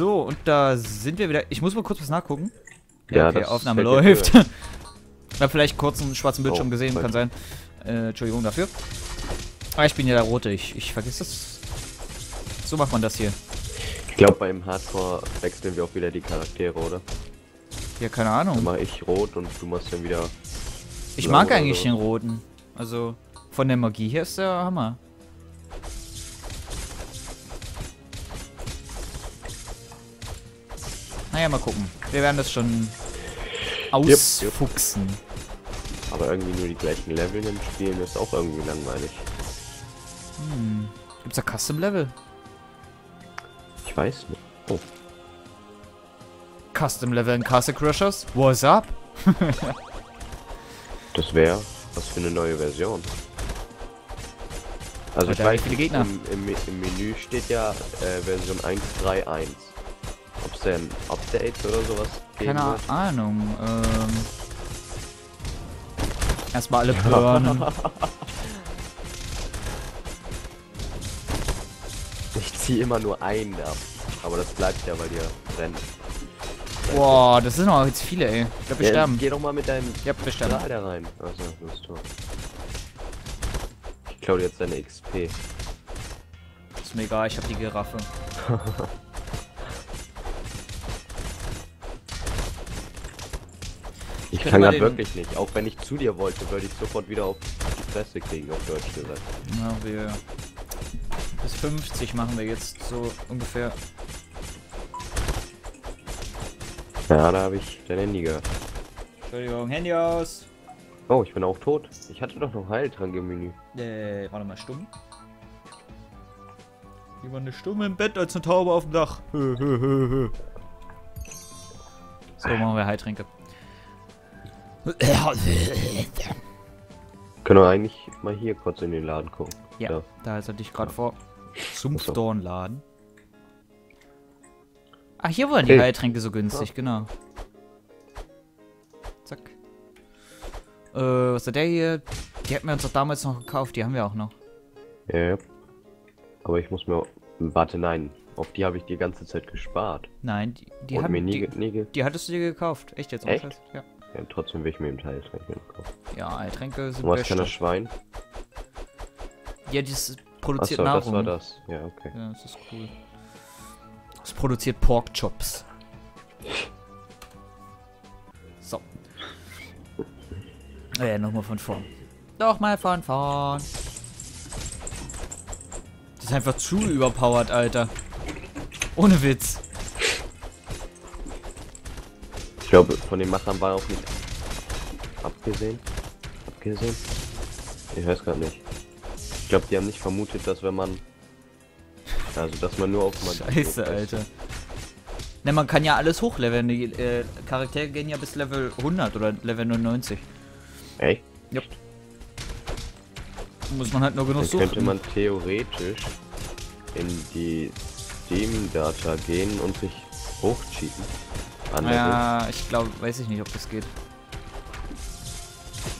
So, und da sind wir wieder. Ich muss mal kurz was nachgucken. Ja, okay, Aufnahme läuft. Ich habe vielleicht kurz einen schwarzen Bildschirm Oh, gesehen, Gott. kann sein. Äh, Entschuldigung dafür. Ah, ich bin ja der Rote, ich, ich vergiss das. So macht man das hier. Ich glaube, beim Hardcore wechseln wir auch wieder die Charaktere, oder? Ja, keine Dann Ahnung. mache ich rot und du machst dann wieder. Ich mag eigentlich so. den Roten. Also, von der Magie her ist der Hammer. Naja, mal gucken. Wir werden das schon ausfuchsen. Aber irgendwie nur die gleichen Level im Spielen ist auch irgendwie langweilig. Hm. Gibt's da Custom Level? Ich weiß nicht. Oh, Custom Level in Castle Crushers? What's up? das wäre was für eine neue Version. Also Aber ich weiß, viele Gegner? Im, im, im Menü steht ja äh, Version 1.3.1. Es denn Updates oder sowas Keine wird? Ahnung. Ähm. Erstmal alle burnen. Ich ziehe immer nur einen ab. Aber das bleibt ja, weil ihr brennt. Boah, das sind aber jetzt viele, ey. Ich glaube, wir Ja, sterben. Geh doch mal mit deinem Ja, wir sterben. Strahl da rein. Also, du bist tot. Ich klau dir jetzt deine XP. Ist mir egal, ich hab die Giraffe. Ich kann das wirklich nicht. Auch wenn ich zu dir wollte, würde ich sofort wieder auf die Fresse kriegen, auf Deutsch gesagt. Ja, wir. Bis 50 machen wir jetzt so ungefähr. Ja, da habe ich dein Handy gehört. Entschuldigung, Handy aus. Oh, ich bin auch tot. Ich hatte doch noch Heiltrank im Menü. Äh, warte mal, stumm. Lieber eine Stumme im Bett als eine Taube auf dem Dach. Hö, hö, hö, hö. So, machen wir Heiltränke. Können wir eigentlich mal hier kurz in den Laden gucken. Ja, Ja. da ist er dich gerade vor. Zum Achso. Stornladen. Ah, hier waren die Hey. Heiltränke so günstig, genau. Zack. Äh, was ist der hier? Die hatten wir uns doch damals noch gekauft, die haben wir auch noch. Ja. Aber ich muss mir... Warte, nein. Auf die habe ich die ganze Zeit gespart. Nein, die, die haben mir nie, die, nie die hattest du dir gekauft. Echt jetzt? Echt? Ja. Ja, Trotzdem will ich mir im Heiltrank kaufen. Ja, Heiltränke sind hast beste. keine Schwein? Ja, das Achso, produziert das Nahrung. war das. Ja, okay. Ja, das ist cool. Es produziert Pork Chops. So. Äh, nochmal von vorn. Doch mal von vorn. Das ist einfach zu überpowered, Alter. Ohne Witz. Ich glaube, von den Machern war auch nicht abgesehen. Abgesehen? Ich weiß gerade nicht. Ich glaube, die haben nicht vermutet, dass wenn man. Also, dass man nur auf Scheiße. Alter. Ne, man kann ja alles hochleveln. Die äh, Charaktere gehen ja bis Level 100 oder Level 99. Echt? Yep. Muss man halt nur genug Dann suchen. könnte man theoretisch in die Steam-Data gehen und sich hochcheaten. An Level. Ja, ich glaube, weiß ich nicht, ob das geht.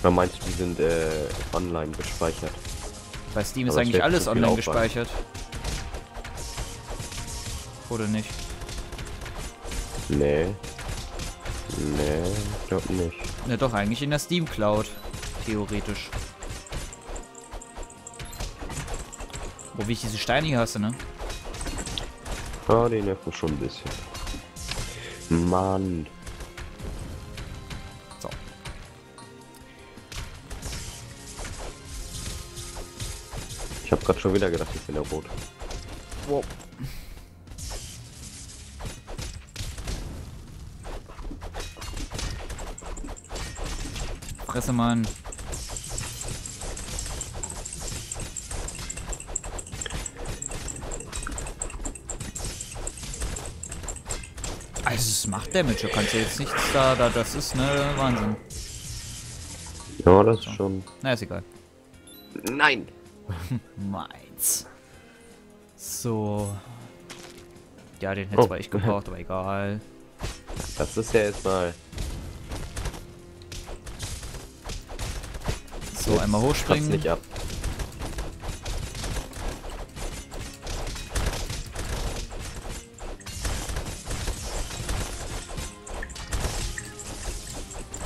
Oder meinst du, die sind äh, online gespeichert? Bei Steam ist Aber es eigentlich alles online Aufwand. gespeichert. Oder nicht? Nee. Nee, ich glaube nicht. Ne, doch, eigentlich in der Steam Cloud. Theoretisch. Wo wie ich diese Steine hier hasse, ne? Ah, die nerven schon ein bisschen. Mann. So. Ich habe gerade schon wieder gedacht, ich bin der Rot. Wow. Fresse, Mann. Macht Damage, du kannst ja jetzt nichts da, da, das ist ne Wahnsinn. Ja, das ist schon. Na, ist egal. Nein! Meins. So. Ja, den hätte Oh. zwar ich gebraucht, aber egal. Das ist ja jetzt mal. So, einmal hochspringen. nicht ab.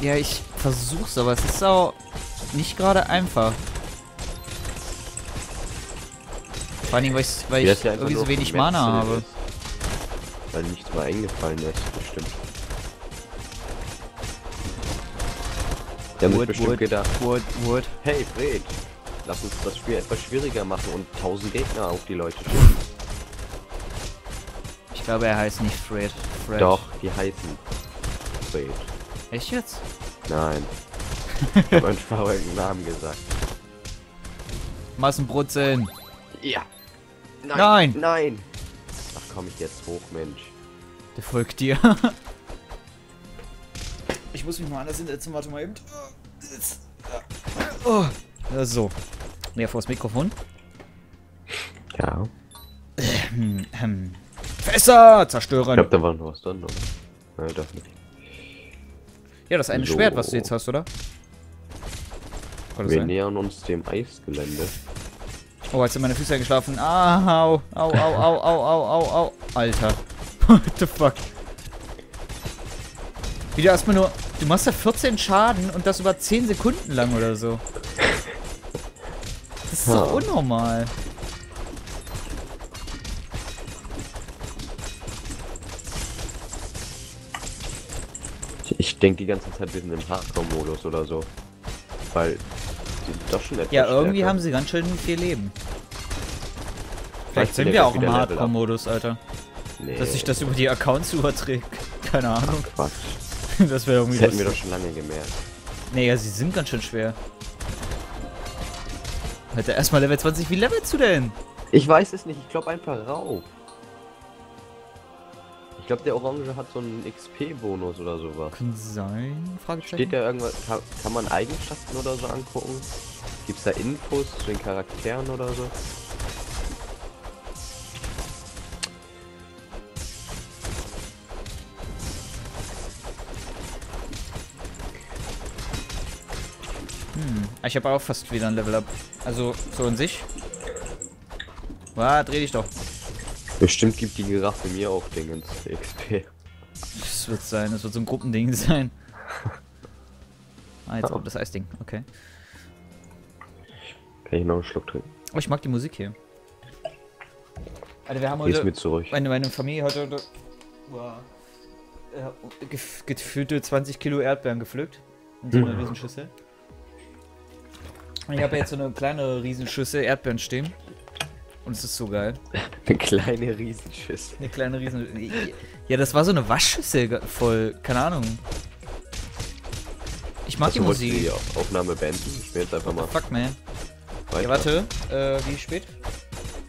Ja, ich versuch's, aber es ist auch nicht gerade einfach. Vor allem, weil ich, weil ich ja irgendwie so wenig Mana habe. ist. Weil nichts mal eingefallen ist, bestimmt. Sich Wood, bestimmt Wood, gedacht, Wood, Wood. hey Fred, lass uns das Spiel etwas schwieriger machen und 1000 Gegner auf die Leute schicken. Ich glaube, er heißt nicht Fred. Fred. Doch, die heißen Fred. Echt jetzt? Nein. Ich habe einen verrückten Namen gesagt. Massenbrutzeln. Ja. Nein. Nein. Ach, komm ich jetzt hoch, Mensch. Der folgt dir. ich muss mich mal anders hinsetzen. Warte mal eben. Oh. So. Mehr vors Mikrofon. Ja. Hm, hm. Fässer Ich zerstören. glaube, da war noch was drin, oder? Nein, doch nicht. Ja, das eine So. Schwert, was du jetzt hast, oder? Kann Wir sein? nähern uns dem Eisgelände. Oh, jetzt sind meine Füße eingeschlafen. Ah, au, au, au, au, au, au, au, au. Alter. What the fuck? Wieder erstmal nur. Du machst da 14 Schaden und das über 10 Sekunden lang oder so. Das ist so unnormal. Denke die ganze Zeit, wir sind im Hardcore-Modus oder so. Weil die sind doch schon etwas Ja, irgendwie stärker. haben sie ganz schön viel Leben. Vielleicht sind wir auch im. Hardcore-Modus, Alter. Nee, Dass sich das über die Accounts überträgt. Keine Ahnung. Quatsch. Das wäre irgendwie Das hätten wir doch schon lange gemerkt. Nee, ja, sie sind ganz schön schwer. Alter, erstmal Level 20. Wie levelst du denn? Ich weiß es nicht, ich glaube einfach rauf. Ich glaube, der Orange hat so einen XP-Bonus oder sowas. Kann sein? Fragezeichen. Steht da irgendwas, kann, kann man Eigenschaften oder so angucken? Gibt's da Infos zu den Charakteren oder so? Hm, ich habe auch fast wieder ein Level Up. Also, so in sich. Wah, dreh dich doch. Bestimmt gibt die Giraffe mir auch Dingens XP. Das wird sein, das wird so ein Gruppending sein. Ah, jetzt kommt das Eisding, okay. Kann ich noch einen Schluck trinken? Oh, ich mag die Musik hier. Alter, wir haben heute. mir zurück. Meine, meine Familie heute. heute wow, äh, gef gefühlte 20 Kilo Erdbeeren gepflückt. In so einer Hm. Riesenschüssel. Und ich habe jetzt so eine kleine Riesenschüssel Erdbeeren stehen. Und es ist so geil. Eine kleine Riesenschüssel. Eine kleine Riesen. Ja, das war so eine Waschschüssel voll. Keine Ahnung. Ich mag die Also, du Musik. die Aufnahme beenden? Ich will jetzt einfach mal Fuck, man. weiter. Ja, warte. Äh, wie spät?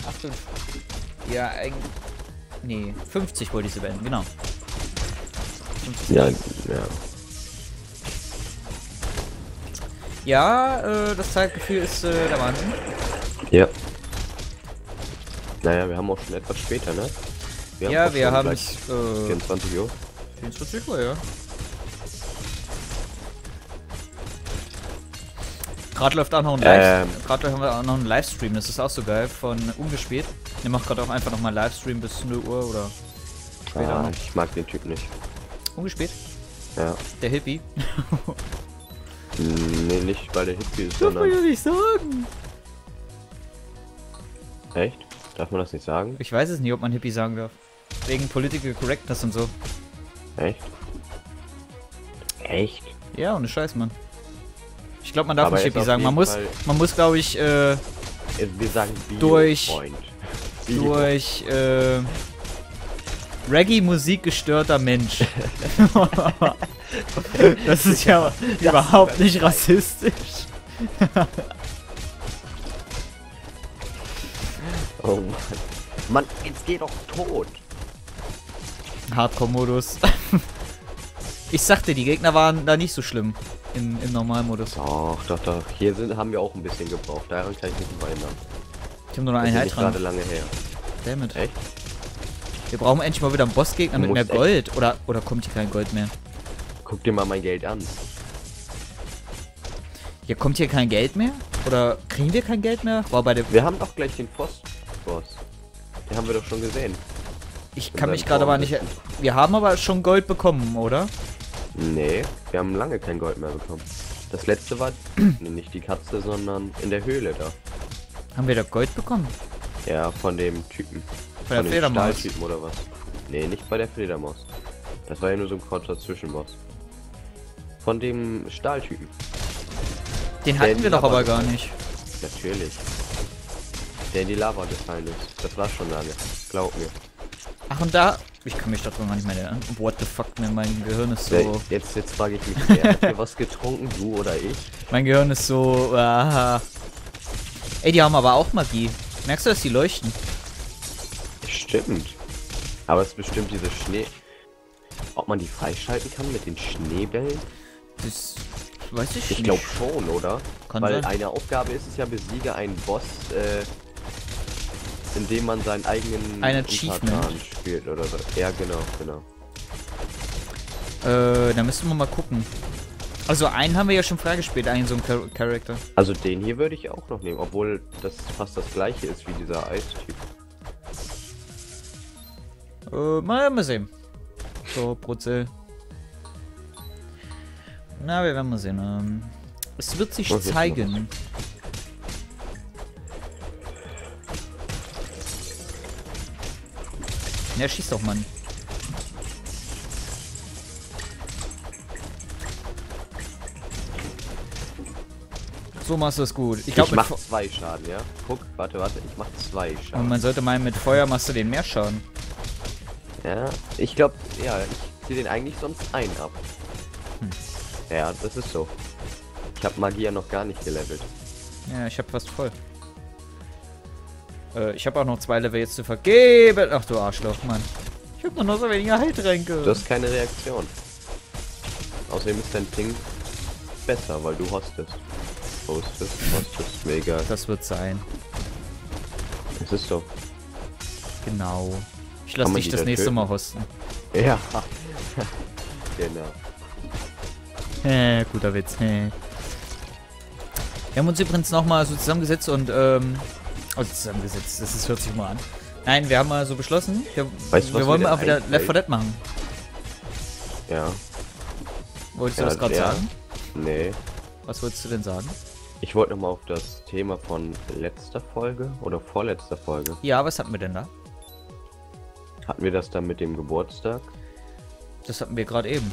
8 Ja, eigentlich. Nee, 50 wollte ich sie beenden, genau. 50. Ja, ja. Ja, äh, das Zeitgefühl ist äh, der Wahnsinn. Ja. Naja, wir haben auch schon etwas später, ne? ja, auch wir haben es. Äh, 24 Uhr. 24 Uhr, ja. Gerade läuft auch noch ein Live Ähm. Gerade läuft auch noch ein Livestream, das ist auch so geil, von Ungespielt. Der macht gerade auch einfach noch mal einen Livestream bis 0 Uhr oder später Ah, ich mag den Typ nicht. Ungespielt? Ja. Der Hippie. Hm, Nee, nicht weil der Hippie ist, Darf man ja nicht sagen. Echt? Darf man das nicht sagen? Ich weiß es nicht, ob man Hippie sagen darf. Wegen Political Correctness und so. Echt? Echt? Ja, ohne Scheiß, Mann. Ich glaube, man darf Aber nicht ist Hippie sagen. Man muss, Fall- man muss, glaube ich, äh, Äh, Wir sagen Bio Durch- Freund. Bio. durch äh, Reggae-Musik gestörter Mensch. das ist ja überhaupt nicht rassistisch. Oh Mann. Mann, jetzt geh doch tot. Hardcore-Modus. ich sagte, die Gegner waren da nicht so schlimm. Im, im Normalmodus. Doch, doch, doch. Hier sind, haben wir auch ein bisschen gebraucht. Daran kann ich mich nicht erinnern. Ich habe nur noch Das einen ist nicht gerade Heiltrank. lange her. Dammit. Echt? Wir brauchen endlich mal wieder einen Bossgegner mit mehr echt- Gold. Oder, oder kommt hier kein Gold mehr? Guck dir mal mein Geld an. Hier kommt hier kein Geld mehr? Oder kriegen wir kein Geld mehr? War bei der. Wir haben doch gleich den Post-Boss. Den haben wir doch schon gesehen. Ich kann mich gerade aber nicht. Wir haben aber schon Gold bekommen, oder? Nee, wir haben lange kein Gold mehr bekommen. Das letzte war nicht die Katze, sondern in der Höhle da. Haben wir da Gold bekommen? Ja, von dem Typen. Bei der von dem Fledermaus. Stahltypen oder was? Nee, nicht bei der Fledermaus. Das war ja nur so ein kurzer Zwischenboss. Von dem Stahltypen. Den Der hatten wir doch aber gar nicht. Natürlich. Der in die Lava gefallen ist. Das war schon lange. Glaub mir. Ach, und da... Ich kann mich daran gar nicht mehr erinnern. What the fuck, ne? Mein Gehirn ist so... Jetzt, jetzt frage ich mich, wer hat hier was getrunken, du oder ich? Mein Gehirn ist so... Ah. Ey, die haben aber auch Magie. Merkst du, dass die leuchten? Stimmt. Aber es ist bestimmt diese Schnee. Ob man die freischalten kann mit den Schneebällen? Das... Weiß ich, Ich nicht. glaube schon, oder? Kann Weil sein. eine Aufgabe ist es ja, besiege einen Boss, äh, indem man seinen eigenen Ein Achievement. Spielt oder so. Ja, genau, genau. Äh, da müssen wir mal gucken. Also einen haben wir ja schon freigespielt, einen so einen Char Charakter. Also den hier würde ich auch noch nehmen, obwohl das fast das gleiche ist wie dieser Eistyp. Äh, mal, mal sehen. So, Brutzel. Na, wir werden mal sehen. Ähm, es wird sich Oh, jetzt zeigen. Ja, schieß doch, Mann. So machst du es gut. Ich Ich, glaube, mach zwei Schaden, ja? Guck, warte, warte, ich mach zwei Schaden. man sollte meinen, mit Feuer machst du den mehr Schaden. Ja, ich glaube, ja, ich ziehe den eigentlich sonst ein ab. Hm. Ja, das ist so. Ich habe Magie ja noch gar nicht gelevelt. Ja, ich hab fast voll. Äh, ich habe auch noch zwei Level jetzt zu vergeben. Ach du Arschloch, Mann. Ich hab nur noch so wenige Heiltränke. Du hast keine Reaktion. Außerdem ist dein Ping besser, weil du hostest. Hostest, hostest, mir egal. das wird sein. Es ist so. Genau. Ich Kann lass man dich das da nächste töten? Mal hosten. Ja. genau. Äh, guter Witz. Äh. Wir haben uns übrigens nochmal so zusammengesetzt und, ähm, also zusammengesetzt, das ist, hört sich mal an. Nein, wir haben mal so beschlossen, wir, Weißt du, wir wollen mal auch wieder? Left 4 Dead machen. Ja. Wolltest du Ja, das gerade sagen? Nee. Was wolltest du denn sagen? Ich wollte nochmal auf das Thema von letzter Folge oder vorletzter Folge. Ja, was hatten wir denn da? Hatten wir das dann mit dem Geburtstag? Das hatten wir gerade eben.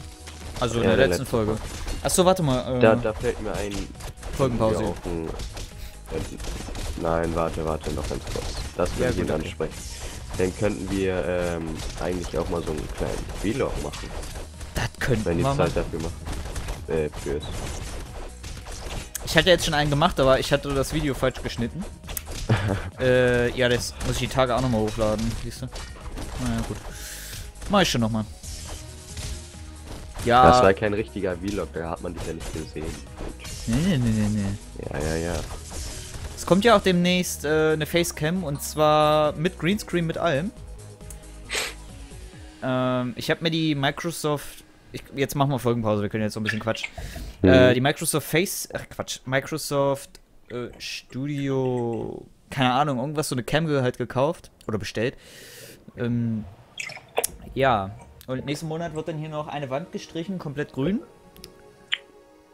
Also in Ja, der der letzten letzte Folge. Achso, warte mal. Äh, Da, da fällt mir ein. Folgenpause. ein, nein, warte, warte, noch ganz kurz. Das will Ja, ich gut, Ihnen okay. ansprechen. Dann könnten wir ähm, eigentlich auch mal so einen kleinen Vlog machen, das könnten wenn die wir Zeit mal. dafür macht. Äh, fürs. Ich hatte jetzt schon einen gemacht, aber ich hatte das Video falsch geschnitten. äh, ja, das muss ich die Tage auch nochmal hochladen, siehst du? Naja, gut. Mach ich schon nochmal. Das Ja. war kein richtiger Vlog, da hat man dich ja nicht gesehen. Nee, nee, nee, nee. Ja, ja, ja. Es kommt ja auch demnächst äh, eine Facecam und zwar mit Greenscreen mit allem. Ähm, ich habe mir die Microsoft. Ich, jetzt machen wir Folgenpause, wir können jetzt so ein bisschen Quatsch. Mhm. Äh, die Microsoft Face. Ach Quatsch. Microsoft äh, Studio. Keine Ahnung, irgendwas, so eine Cam halt gekauft oder bestellt. Ähm, ja. Und nächsten Monat wird dann hier noch eine Wand gestrichen, komplett grün.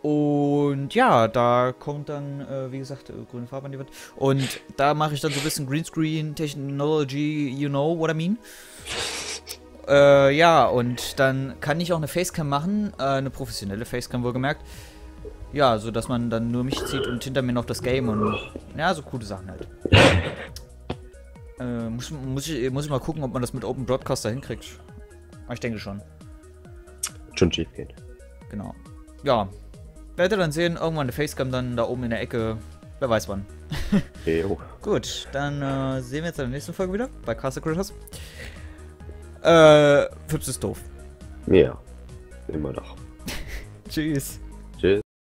Und ja, da kommt dann, äh, wie gesagt, äh, grüne Farbe an die Wand. Und da mache ich dann so ein bisschen Greenscreen Technology, you know what I mean. Äh, ja, und dann kann ich auch eine Facecam machen, äh, eine professionelle Facecam wohlgemerkt. Ja, so dass man dann nur mich sieht und hinter mir noch das Game und ja, so coole Sachen halt. Äh, muss, muss, ich, muss ich mal gucken, ob man das mit Open Broadcaster hinkriegt. Aber ich denke schon. Schon schief geht. Genau. Ja. Werdet ihr dann sehen, irgendwann eine Facecam dann da oben in der Ecke. Wer weiß wann. Jo. Gut, dann äh, sehen wir jetzt in der nächsten Folge wieder bei Castle Crashers. Äh, Fips ist doof. Ja. Immer doch. Tschüss.